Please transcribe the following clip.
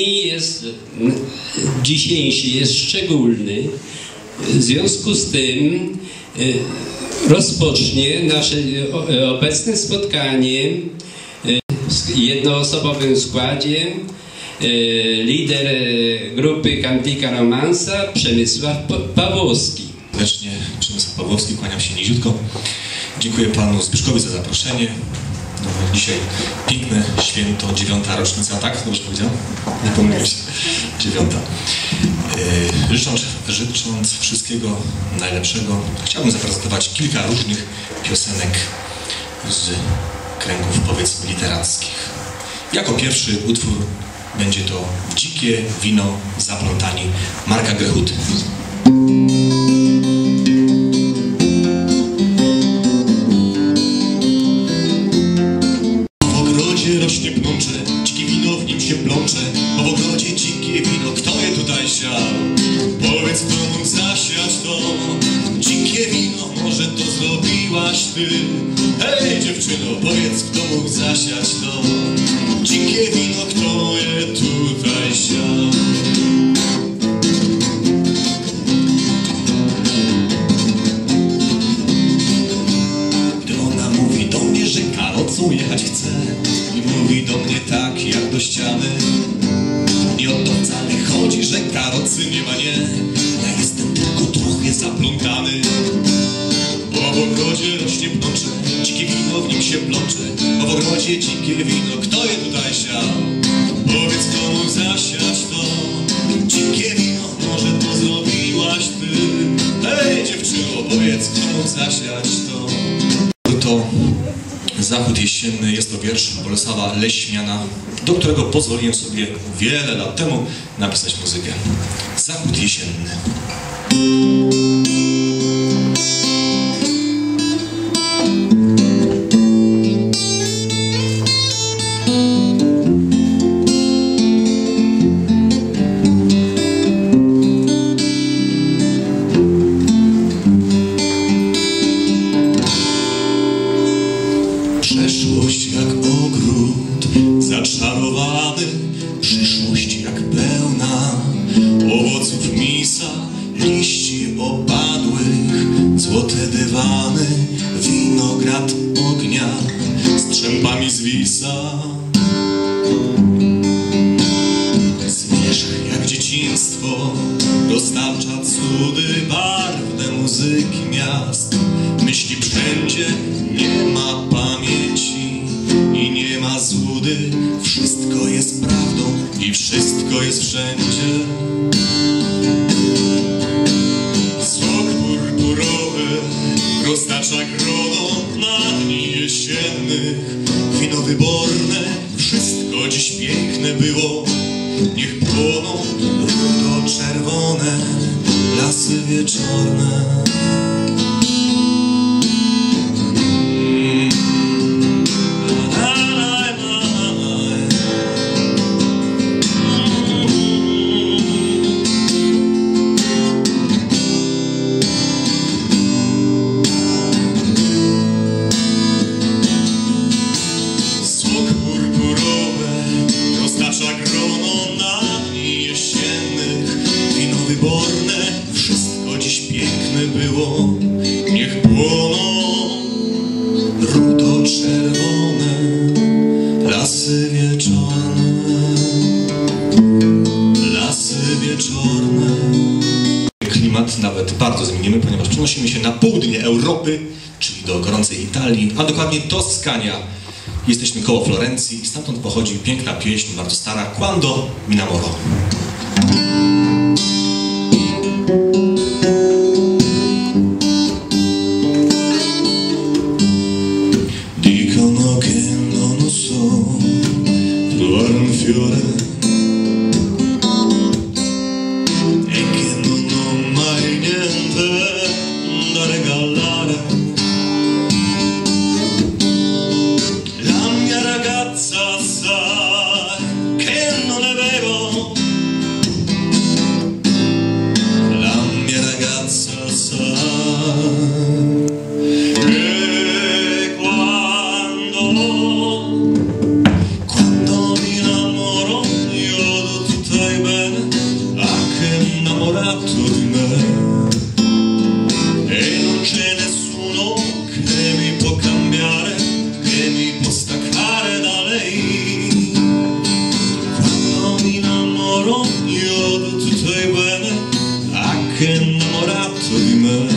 jest, dzisiejszy jest szczególny. W związku z tym e, rozpocznie nasze e, obecne spotkanie e, w jednoosobowym składzie lider grupy Cantica Romansa Przemysław Pawłowski. Serdecznie Przemysław Pawłowski, kłaniam się niziutko. Dziękuję panu Zbyszkowi za zaproszenie. Dzisiaj piękne święto, dziewiąta rocznica, tak? Dobrze powiedziałem? Nie pomyliłem się. Dziewiąta. Yy, życząc, życząc wszystkiego najlepszego, chciałbym zaprezentować kilka różnych piosenek z kręgów, powiedzmy, literackich. Jako pierwszy utwór będzie to Dzikie wino zaplątani Marka Grechuty. Hej dziewczyno, powiedz, kto mógł zasiać to, dzikie wino, kto je tutaj siał? Gdy ona mówi do mnie, że karocą jechać chce, mówi do mnie tak jak do ściany Nie o to wcale chodzi, że karocy nie ma, nie. Ja jestem tylko trochę zaplątany się plącze Bo w ogrodzie dzikie wino Kto je tutaj siał? Powiedz komu zasiać to Dzikie wino Może to zrobiłaś ty Hej dziewczyno Powiedz komu zasiać to To Zachód jesienny jest to wiersz Bolesława Leśmiana, do którego pozwoliłem sobie wiele lat temu napisać muzykę. Zachód jesienny. Przeszłość jak ogród zaczarowany, przyszłość jak pełna owoców misa, liści opadłych, złote dywany, winograd ognia, strzępami zwisa. Zwierzch jak dzieciństwo dostarcza cudy barwne muzyki miast, myśli wszędzie nie ma ma złudy. Wszystko jest prawdą i wszystko jest wszędzie. Sok purpurowy roztacza grono na dni jesiennych. Wino wyborne, wszystko dziś piękne było. Niech płoną rudo-czerwone lasy wieczorne. Wyborne, wszystko dziś piękne było. Niech płoną rudo-czerwone lasy wieczorne. Lasy wieczorne. Klimat nawet bardzo zmienimy, ponieważ przenosimy się na południe Europy, czyli do gorącej Italii, a dokładnie Toskania. Jesteśmy koło Florencji i stamtąd pochodzi piękna pieśń, bardzo stara, Quando mi namoro. Ken morat to